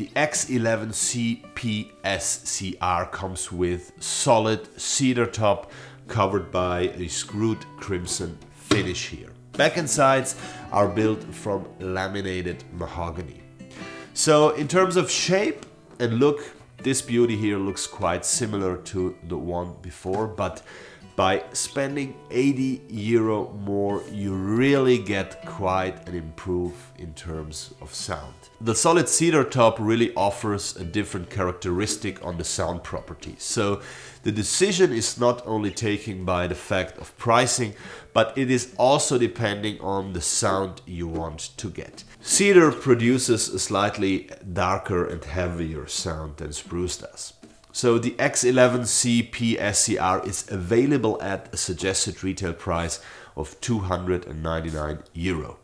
The X11 CPSCR comes with solid cedar top covered by a screwed crimson finish here. Back and sides are built from laminated mahogany. So in terms of shape and look, this beauty here looks quite similar to the one before, but by spending 80 euro more, you really get quite an improve in terms of sound. The solid cedar top really offers a different characteristic on the sound properties. So the decision is not only taken by the fact of pricing, but it is also depending on the sound you want to get. Cedar produces a slightly darker and heavier sound than does. So the X11C PSCR is available at a suggested retail price of 299 euro.